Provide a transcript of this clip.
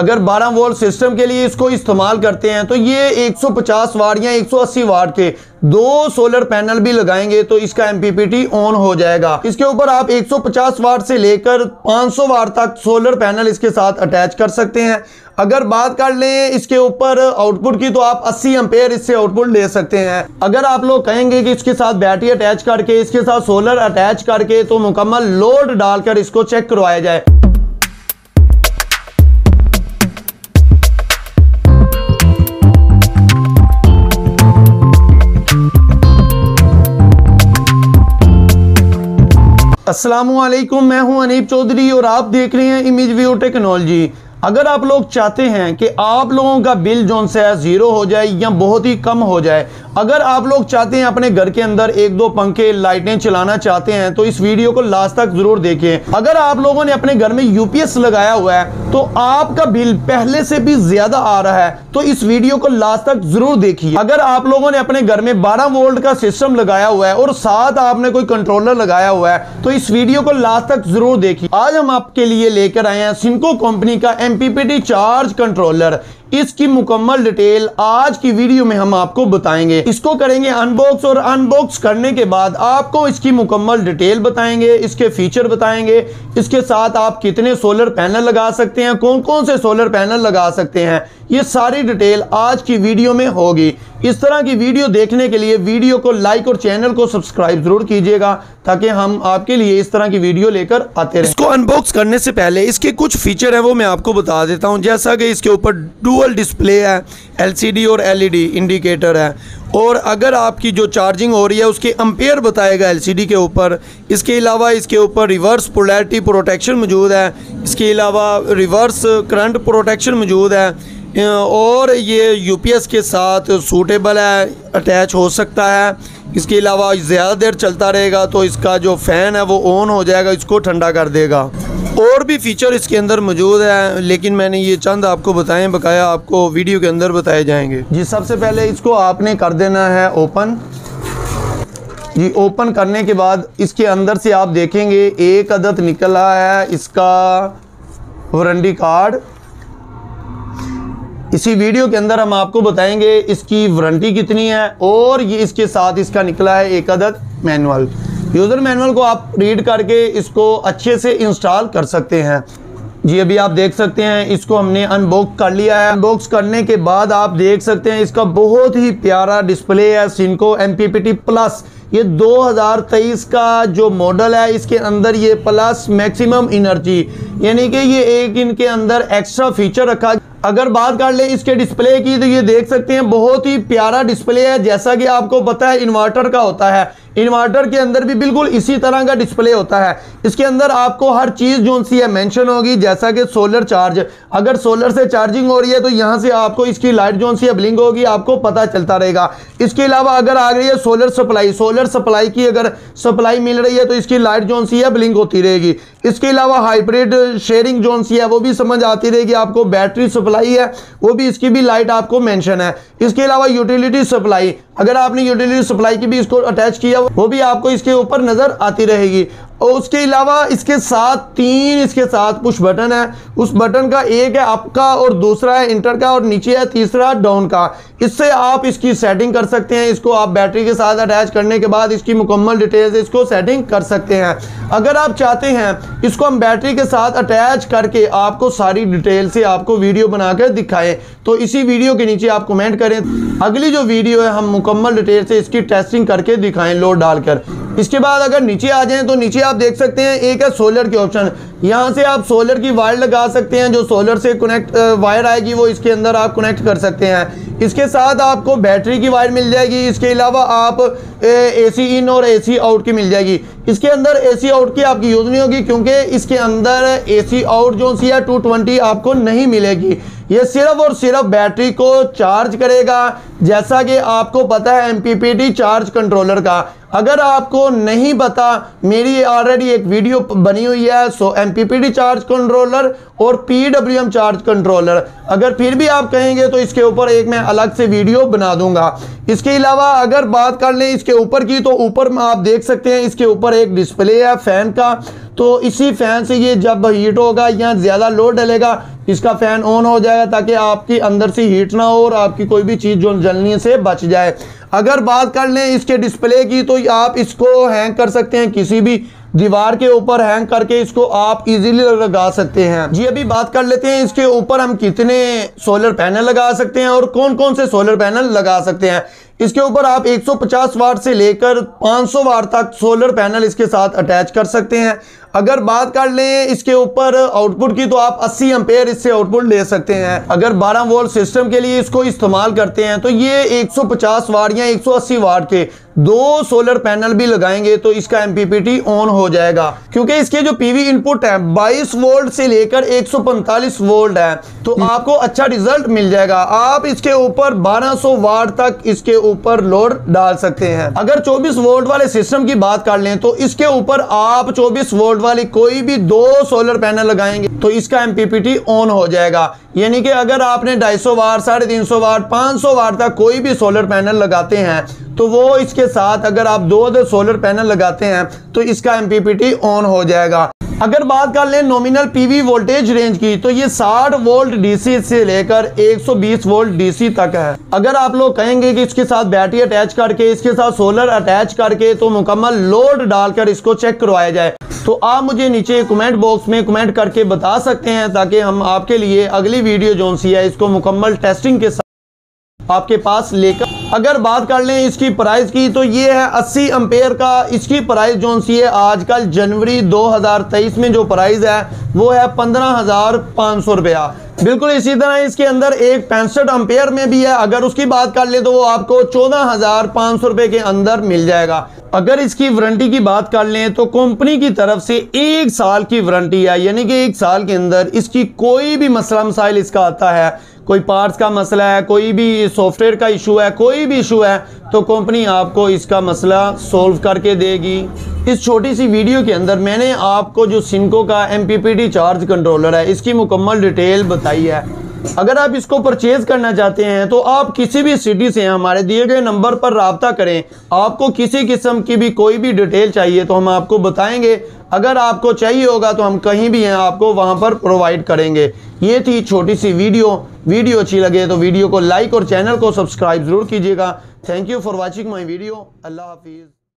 अगर 12 volt system के लिए इसको इस्तेमाल करते हैं तो ये 150 वाट या 180 वाट के दो सोलर पैनल भी लगाएँगे तो इसका एमपीपीटी ऑन हो जाएगा। इसके ऊपर आप 150 वाट से लेकर 500 वाट तक सोलर पैनल इसके साथ अटैच कर सकते हैं। अगर बात कर लें इसके ऊपर आउटपुट की तो आप 80 एम्पेयर इससे आउटपुट ले सकते हैं। अगर आप लोग कहेंगे कि इसके साथ बैटरी अटैच करके, इसके साथ सोलर अटैच करके तो मुकम्मल लोड डालकर इसको चेक करवाया जाए। असलम मैं हूँ अनीप चौधरी और आप देख रहे हैं इमेज व्यू टेक्नोलॉजी अगर आप लोग चाहते हैं कि आप लोगों का बिल जो है ज़ीरो हो जाए या बहुत ही कम हो जाए, अगर आप लोग चाहते हैं अपने घर के अंदर एक दो पंखे, लाइटें चलाना चाहते हैं तो इस वीडियो को लास्ट तक ज़रूर देखें। अगर आप लोगों ने अपने घर में यूपीएस लगाया हुआ है तो आपका बिल पहले से भी ज़्यादा आ रहा है तो इस वीडियो को लास्ट तक ज़रूर देखिए। अगर आप लोगों ने अपने घर में 12 वोल्ट का सिस्टम लगाया हुआ है और साथ आपने कोई कंट्रोलर लगाया हुआ है तो इस वीडियो को लास्ट तक ज़रूर देखिए। आज हम आपके लिए लेकर आए हैं सिंको कंपनी का एमपीपीटी चार्ज कंट्रोलर इसकी मुकम्मल डिटेल आज की वीडियो में हम आपको बताएँगे। इसको करेंगे अनबॉक्स और अनबॉक्स करने के बाद आपको इसकी मुकम्मल डिटेल बताएँगे, इसके फीचर बताएँगे, इसके साथ आप कितने सोलर पैनल लगा सकते हैं कौन कौन से सोलर पैनल लगा सकते हैं, ये सारी डिटेल आज की वीडियो में होगी। इस तरह की वीडियो देखने के लिए वीडियो को लाइक और चैनल को सब्सक्राइब ज़रूर कीजिएगा, ताकि हम आपके लिए इस तरह की वीडियो लेकर आते रहे। इसको अनबॉक्स करने से पहले इसके कुछ फीचर है, वो मैं आपको बता देता हूँ। जैसा कि इसके ऊपर डुअल डिस्प्ले है एलसीडी और एलईडी इंडिकेटर है। और अगर आपकी जो चार्जिंग हो रही है, उसके अम्पेयर बताएगा एलसीडी के ऊपर, इसके अलावा इसके ऊपर रिवर्स पोलैरिटी प्रोटेक्शन मौजूद है, इसके अलावा रिवर्स करंट प्रोटेक्शन मौजूद है। और ये यूपीएस के साथ सूटेबल है अटैच हो सकता है। इसके अलावा ज़्यादा देर चलता रहेगा तो इसका जो फ़ैन है, वो ऑन हो जाएगा, इसको ठंडा कर देगा। और भी फीचर इसके अंदर मौजूद है, लेकिन मैंने ये चंद आपको बताए, बकाया आपको वीडियो के अंदर बताए जाएँगे। जी, सबसे पहले इसको आपने कर देना है ओपन जी ओपन करने के बाद इसके अंदर से आप देखेंगे, एक अदद निकला है इसका वारंटी कार्ड इसी वीडियो के अंदर हम आपको बताएँगे इसकी वारंटी कितनी है, और ये इसके साथ इसका निकला है एक अदद मैनुअल यूज़र मैनुअल को आप रीड करके इसको अच्छे से इंस्टॉल कर सकते हैं। जी, अभी आप देख सकते हैं, इसको हमने अनबॉक्स कर लिया है। अनबॉक्स करने के बाद आप देख सकते हैं, इसका बहुत ही प्यारा डिस्प्ले है सिंको एम प्लस ये 2023 का जो मॉडल है, इसके अंदर ये प्लस मैक्सिमम इनर्जी यानी कि ये एक इनके अंदर एक्स्ट्रा फीचर रखा। अगर बात कर ले इसके डिस्प्ले की तो ये देख सकते हैं, बहुत ही प्यारा डिस्प्ले है। जैसा कि आपको पता है इन्वर्टर का होता है। इन्वर्टर के अंदर भी बिल्कुल इसी तरह का डिस्प्ले होता है। इसके अंदर आपको हर चीज़ जो सी है मेंशन होगी, जैसा कि सोलर चार्ज, अगर सोलर से चार्जिंग हो रही है तो यहाँ से आपको इसकी लाइट जो सी है ब्लिंक होगी, आपको पता चलता रहेगा। इसके अलावा अगर आ गई है सोलर सप्लाई सोलर सप्लाई की अगर सप्लाई मिल रही है तो इसकी लाइट जो सी है ब्लिंक होती रहेगी। इसके अलावा हाइब्रिड शेयरिंग जोन सी है वो भी समझ आती रहेगी आपको, बैटरी सप्लाई है, वो भी इसकी भी लाइट आपको मैंशन है। इसके अलावा यूटिलिटी सप्लाई अगर आपने यूटिलिटी सप्लाई की भी इसको अटैच किया, वो भी आपको इसके ऊपर नज़र आती रहेगी। और उसके अलावा इसके साथ तीन इसके साथ पुश बटन है। उस बटन का एक है अप का और दूसरा है इंटर का और नीचे है तीसरा डाउन का। इससे आप इसकी सेटिंग कर सकते हैं। इसको आप बैटरी के साथ अटैच करने के बाद इसकी मुकम्मल डिटेल्स इसको सेटिंग कर सकते हैं। अगर आप चाहते हैं इसको हम बैटरी के साथ अटैच करके आपको सारी डिटेल से आपको वीडियो बनाकर दिखाएँ तो इसी वीडियो के नीचे आप कमेंट करें। अगली जो वीडियो है, हम मुकम्मल डिटेल से इसकी टेस्टिंग करके दिखाएँ लोड डालकर। इसके बाद अगर नीचे आ जाएँ तो नीचे आप देख सकते हैं, एक है सोलर के ऑप्शन यहाँ से आप सोलर की वायर लगा सकते हैं, जो सोलर से कनेक्ट वायर आएगी, वो इसके अंदर आप कनेक्ट कर सकते हैं। इसके साथ आपको बैटरी की वायर मिल जाएगी, इसके अलावा आप ए सी इन और ए सी आउट की मिल जाएगी। इसके अंदर ए सी आउट की आपकी यूज़ नहीं होगी, क्योंकि इसके अंदर ए सी आउट जो सी है टू ट्वेंटी आपको नहीं मिलेगी। ये सिर्फ़ और सिर्फ़ बैटरी को चार्ज करेगा। जैसा कि आपको पता है एम चार्ज कंट्रोलर का। अगर आपको नहीं पता, मेरी ऑलरेडी एक वीडियो बनी हुई है सो एम चार्ज कंट्रोलर और पी चार्ज कंट्रोलर। अगर फिर भी आप कहेंगे तो इसके ऊपर एक मैं अलग से वीडियो बना दूँगा। इसके अलावा अगर बात कर लें इसके ऊपर की तो ऊपर में आप देख सकते हैं, इसके ऊपर एक डिस्प्ले है फ़ैन का। तो इसी फ़ैन से ये जब हीट होगा या ज़्यादा लोड डलेगा इसका फ़ैन ऑन हो जाएगा ताकि आपकी अंदर से हीट ना हो और आपकी कोई भी चीज़ जो जलने से बच जाए। अगर बात कर लें इसके डिस्प्ले की तो आप इसको हैंग कर सकते हैं किसी भी दीवार के ऊपर हैंग करके इसको आप इजीली लगा सकते हैं। जी, अभी बात कर लेते हैं इसके ऊपर हम कितने सोलर पैनल लगा सकते हैं और कौन कौन से सोलर पैनल लगा सकते हैं। इसके ऊपर आप 150 वाट से लेकर 500 वाट तक सोलर पैनल इसके साथ अटैच कर सकते हैं। अगर बात कर लें इसके ऊपर आउटपुट की तो आप 80 एम्पेयर इससे आउटपुट ले सकते हैं। अगर 12 वोल्ट सिस्टम के लिए इसको इस्तेमाल करते हैं तो ये 150 वाट या 180 वाट के दो सोलर पैनल भी लगाएँगे तो इसका एमपीपीटी ऑन हो जाएगा। क्योंकि इसके जो पीवी इनपुट है 22 वोल्ट से लेकर 145 वोल्ट है तो आपको अच्छा रिज़ल्ट मिल जाएगा। आप इसके ऊपर 1200 वाट तक इसके ऊपर लोड डाल सकते हैं। अगर 24 वोल्ट वाले सिस्टम की बात कर लें तो इसके ऊपर आप 24 वोल्ट वाली कोई भी दो सोलर पैनल लगाएँगे तो इसका एमपीपीटी ऑन हो जाएगा। यानी कि अगर आपने 250 वाट, साढ़े तीन सौ वाट 500 वाट तक कोई भी सोलर पैनल लगाते हैं तो वो इसके साथ अगर आप दो दो सोलर पैनल लगाते हैं तो इसका एमपीपीटी ऑन हो जाएगा। अगर बात कर लें नॉमिनल पीवी वोल्टेज रेंज की तो ये 60 वोल्ट डीसी से लेकर 120 वोल्ट डीसी तक है। अगर आप लोग कहेंगे कि इसके साथ बैटरी अटैच करके, इसके साथ सोलर अटैच करके तो मुकम्मल लोड डालकर इसको चेक करवाया जाए। तो आप मुझे नीचे कमेंट बॉक्स में कमेंट करके बता सकते हैं ताकि हम आपके लिए अगली वीडियो जो सी है, इसको मुकम्मल टेस्टिंग के साथ आपके पास लेकर अगर बात कर लें इसकी प्राइस की तो ये है 80 अम्पेयर का। इसकी प्राइस जो सी है, आजकल जनवरी 2023 में जो प्राइस है, वो है पंद्रह हज़ार पाँच सौ रुपया। बिल्कुल इसी तरह इसके अंदर एक पैंसठ अम्पेयर में भी है। अगर उसकी बात कर ले तो वो आपको चौदह हज़ार पाँच सौ रुपये के अंदर मिल जाएगा। अगर इसकी वारंटी की बात कर लें तो कंपनी की तरफ़ से एक साल की वारंटी है। यानी कि एक साल के अंदर इसकी कोई भी मसला मसाइल इसका आता है। कोई पार्ट्स का मसला है, कोई भी सॉफ्टवेयर का इशू है कोई भी इशू है तो कंपनी आपको इसका मसला सोल्व करके देगी। इस छोटी सी वीडियो के अंदर मैंने आपको जो सिंको का एमपीपीडी चार्ज कंट्रोलर है, इसकी मुकम्मल डिटेल बताई है। अगर आप इसको परचेज करना चाहते हैं तो आप किसी भी सिटी से हमारे दिए गए नंबर पर रबता करें। आपको किसी किस्म की भी कोई भी डिटेल चाहिए तो हम आपको बताएँगे। अगर आपको चाहिए होगा तो हम कहीं भी हैं, आपको वहाँ पर प्रोवाइड करेंगे। ये थी छोटी सी वीडियो। वीडियो अच्छी लगे तो वीडियो को लाइक और चैनल को सब्सक्राइब ज़रूर कीजिएगा। Thank you for watching my video Allah हाफिज़।